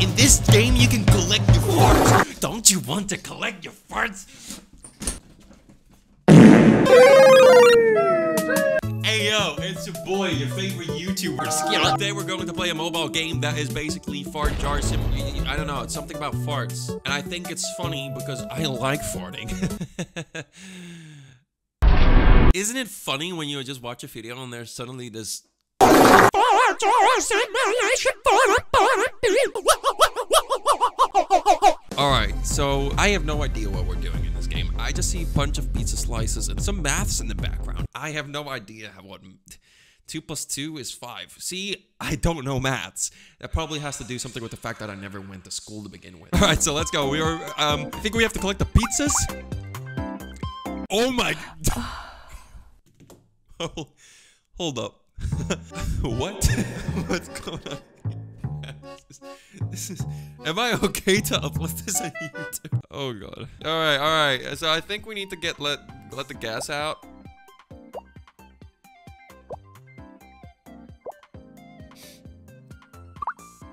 In this game, you can collect your farts. Don't you want to collect your farts? Hey yo, it's your boy, your favorite YouTuber, Skyaab. Today we're going to play a mobile game that is basically fart jar sim. I don't know, it's something about farts. And I think it's funny because I like farting. Isn't it funny when you just watch a video and there's suddenly this Alright, so I have no idea what we're doing in this game. I just see a bunch of pizza slices and some maths in the background. I have no idea how what 2 plus 2 is 5. See, I don't know maths. That probably has to do something with the fact that I never went to school to begin with. Alright, so let's go. We are, um, I think we have to collect the pizzas. Oh my... Hold up. what? What's going on? This is. Am I okay to upload this on YouTube? Oh god. All right, all right. So I think we need to get let let the gas out.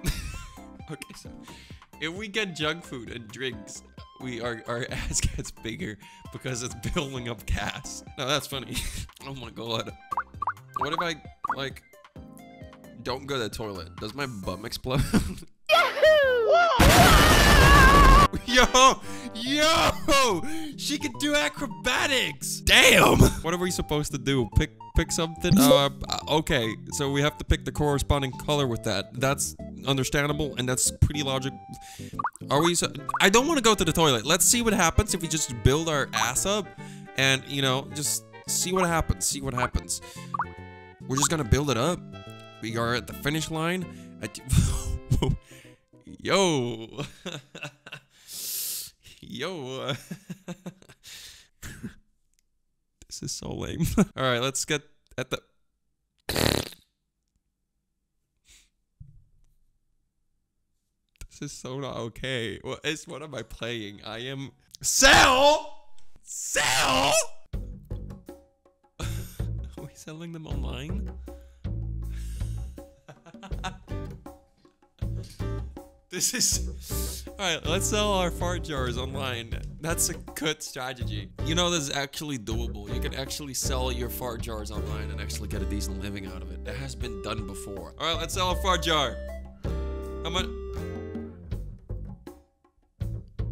okay, so if we get junk food and drinks, we our our ass gets bigger because it's building up gas. No, that's funny. oh my god. What if I like don't go to the toilet? Does my bum explode? Yo, yo, she can do acrobatics. Damn. What are we supposed to do? Pick pick something? Uh, okay, so we have to pick the corresponding color with that. That's understandable and that's pretty logic. Are we? So I don't want to go to the toilet. Let's see what happens if we just build our ass up and you know just see what happens. See what happens. We're just gonna build it up. We are at the finish line. Yo. Yo. this is so lame. All right, let's get at the. This is so not okay. What is? What am I playing? I am sell. Sell. Are we selling them online? This is... Alright, let's sell our fart jars online. That's a good strategy. You know, this is actually doable. You can actually sell your fart jars online and actually get a decent living out of it. That has been done before. Alright, let's sell a fart jar. How much?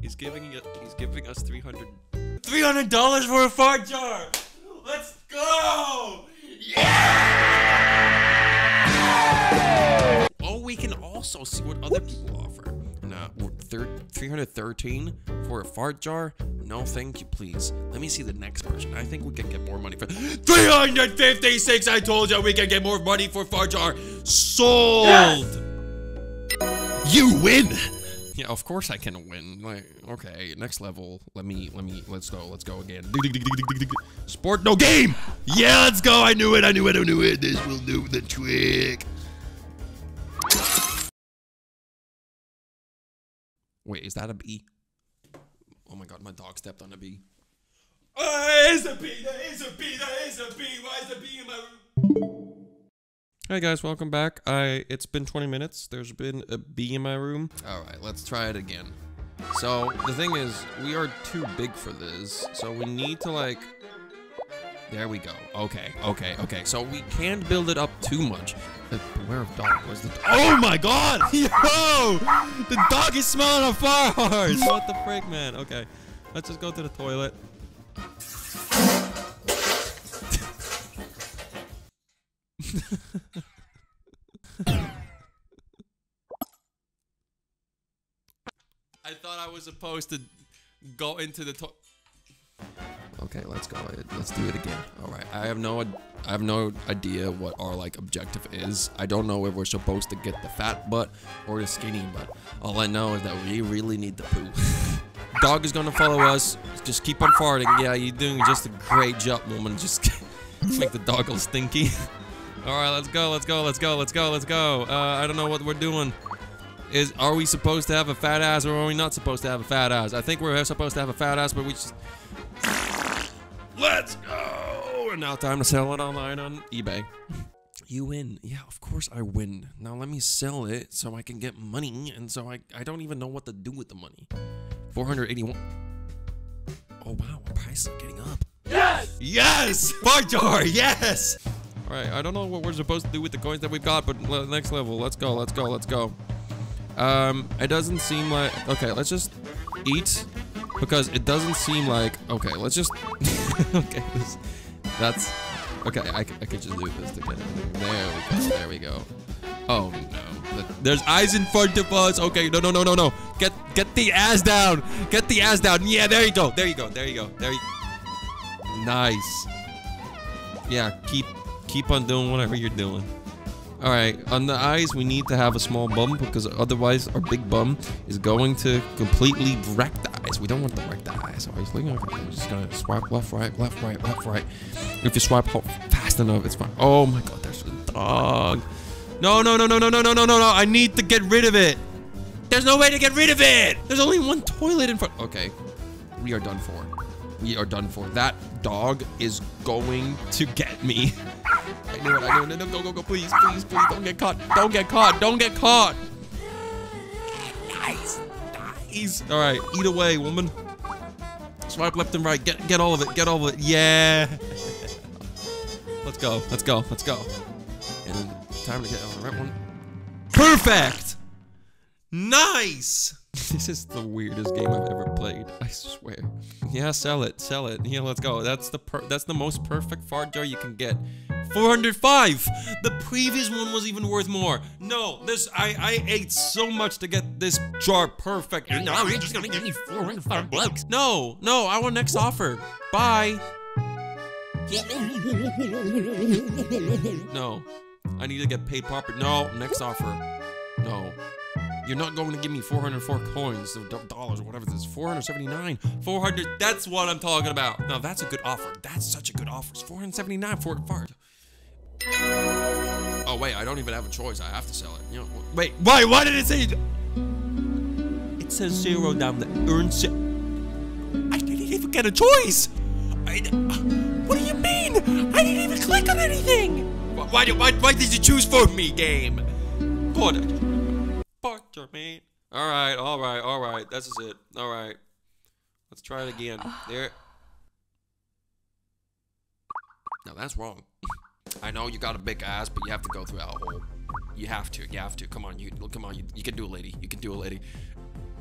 He's giving he's giving us 300 $300 for a fart jar! Let's go! Yeah! Also see what other people offer. No, 313 for a fart jar? No, thank you, please. Let me see the next person. I think we can get more money for 356. I told you we can get more money for fart jar. Sold. Yes! You win. Yeah, of course I can win. Like, okay, next level. Let me, let me, let's go, let's go again. Sport, no game. Yeah, let's go. I knew it. I knew it. I knew it. This will do the trick. Wait, is that a bee? Oh my god, my dog stepped on a bee. Oh, uh, there is a bee! There is a bee! There is a bee! Why is the bee in my room? Hey guys, welcome back. I It's been 20 minutes. There's been a bee in my room. Alright, let's try it again. So, the thing is, we are too big for this. So we need to like... There we go. Okay, okay, okay. So we can't build it up too much. Beware of dog. Where's the Oh my god! Yo! The dog is smelling a farts! What the frick, man? Okay. Let's just go to the toilet. I thought I was supposed to go into the toilet. Okay, let's go. Let's do it again. All right. I have no I have no idea what our like objective is. I don't know if we're supposed to get the fat butt or the skinny butt. All I know is that we really need the poo. Dog is gonna follow us. Just keep on farting. Yeah, you're doing just a great job, woman. Just make the dog all stinky. All right, let's go. Let's go. Let's go. Let's go. Let's go. Uh, I don't know what we're doing. Is are we supposed to have a fat ass or are we not supposed to have a fat ass? I think we're supposed to have a fat ass, but we just Let's go! And now time to sell it online on eBay. You win. Yeah, of course I win. Now let me sell it so I can get money. And so I, I don't even know what to do with the money. 481. Oh, wow. Our price is getting up. Yes! Yes! Fart jar, yes! All right, I don't know what we're supposed to do with the coins that we've got, but le- next level. Let's go, let's go, let's go. Um, it doesn't seem like... Okay, let's just eat because it doesn't seem like... Okay, let's just... okay, this, that's... Okay, I could just do this to get it. There we go, there we go. Oh, no. There's eyes in front of us. Okay, no, no, no, no, no. Get get the ass down. Get the ass down. Yeah, there you go. There you go. There you go. There you Nice. Yeah, keep keep on doing whatever you're doing. All right, on the eyes, we need to have a small bum because otherwise our big bum is going to completely wreck the eyes. We don't want to wreck the eyes. Obviously, we're just gonna swipe left, right, left, right, left, right. If you swipe fast enough, it's fine. Oh my God, there's a dog. No, no, no, no, no, no, no, no, no, no. I need to get rid of it. There's no way to get rid of it. There's only one toilet in front. Okay, we are done for. We are done for. That dog is going to get me. I knew it. I knew it. No, no, go, go, go. Please, please, please. Don't get caught. Don't get caught. Don't get caught. Nice. Nice. All right. Eat away, woman. Swipe left and right. Get, get all of it. Get all of it. Yeah. Let's go. Let's go. Let's go. And time to get on the right one. Perfect. Nice. This is the weirdest game I've ever played. I swear. Yeah, sell it, sell it. Yeah, let's go. That's the per that's the most perfect fart jar you can get. 405. The previous one was even worth more. No, this I I ate so much to get this jar perfect. And now you're just gonna give me 405 bucks. No, no. I want next offer. Bye. No. I need to get paid proper. No, next offer. No. You're not going to give me 404 coins or dollars or whatever this is. 479. 400. That's what I'm talking about. Now that's a good offer. That's such a good offer. It's 479 for a fart. Oh, wait. I don't even have a choice. I have to sell it. You know, wait. Why? Why did it say. It says zero down the earn I didn't even get a choice. I, what do you mean? I didn't even click on anything. Why, why, why, why did you choose for me, game? God. All right, all right, all right. This is it. All right. Let's try it again. There. No, that's wrong. I know you got a big ass, but you have to go through that hole. You have to. You have to. Come on, you. Come on, you. You can do it, lady. You can do it, lady.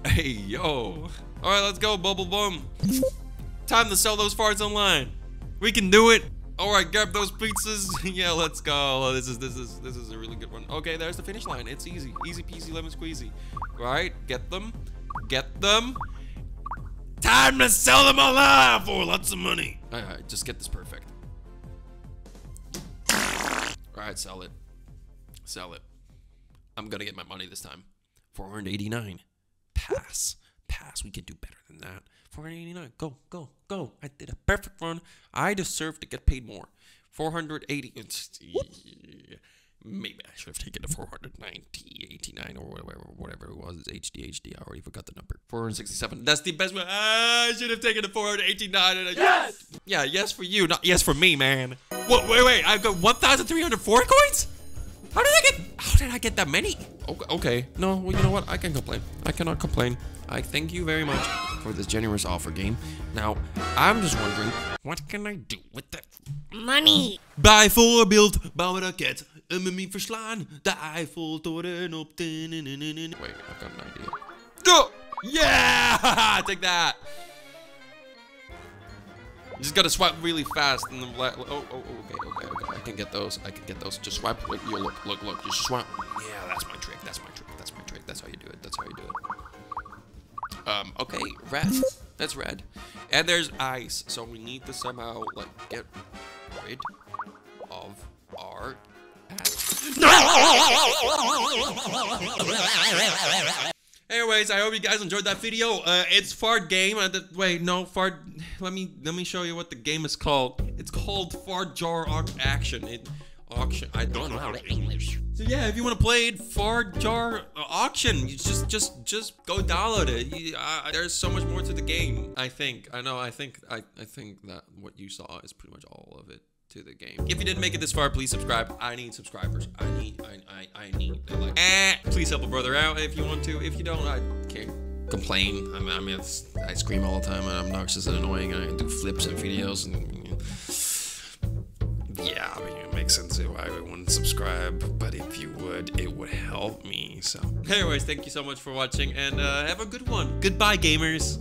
Hey, yo. All right, let's go, Bubble Bum. Time to sell those farts online. We can do it. All right, grab those pizzas. yeah, let's go. This is this is this is a really good one. Okay, there's the finish line. It's easy, easy peasy, lemon squeezy. Right, get them, get them. Time to sell them online for lots of money. All right, just get this perfect. All right, sell it, sell it. I'm gonna get my money this time. 489. Pass. Pass. We can do better than that. 489. Go, go, go. I did a perfect run. I deserve to get paid more. 480. Maybe I should have taken the 490, 89, or whatever, whatever it was. It's HD, HD. I already forgot the number. 467. That's the best one. I should have taken the 489. And I Yes! yeah, yes for you, not yes for me, man. What? Wait, wait. I've got 1,304 coins. How did I get? How did I get that many? Okay. No, well, you know what? I can complain. I cannot complain. I thank you very much for this generous offer game. Now, I'm just wondering, what can I do with the Money. Bijvoorbeeld bouwen raket en ehm, me ehm, ehm, mee verslaan. De Eiffeltoren op de... Wait, I've got an idea. Go! Yeah! Take that! Just gotta swipe really fast and then like, oh, oh, oh, okay, okay, okay. I can get those. I can get those. Just swipe. Look, you look, look, look. Just swipe. Yeah, that's my trick. That's my trick. That's my trick. That's how you do it. That's how you do it. Um, okay, red. That's red. And there's ice, so we need to somehow, like, get rid of our Anyways, I hope you guys enjoyed that video. Uh, it's Fart Game. Uh, wait, no, Fart. Let me let me show you what the game is called. It's called Fart Jar Au- Action. It auction. I don't know how to English. So yeah, if you want to play it, Fart Jar Auction, you just just just go download it. You, uh, there's so much more to the game. I think. I know. I think. I I think that what you saw is pretty much all of it. to the game. If you didn't make it this far, please subscribe. I need subscribers. I need, I, I, I need. Like, eh. Please help a brother out if you want to. If you don't, I can't complain. I mean, I, mean I scream all the time and I'm obnoxious and annoying. And I do flips and videos and. Yeah, I mean, it makes sense why I wouldn't subscribe, but if you would, it would help me. So, anyways, thank you so much for watching and uh, have a good one. Goodbye, gamers.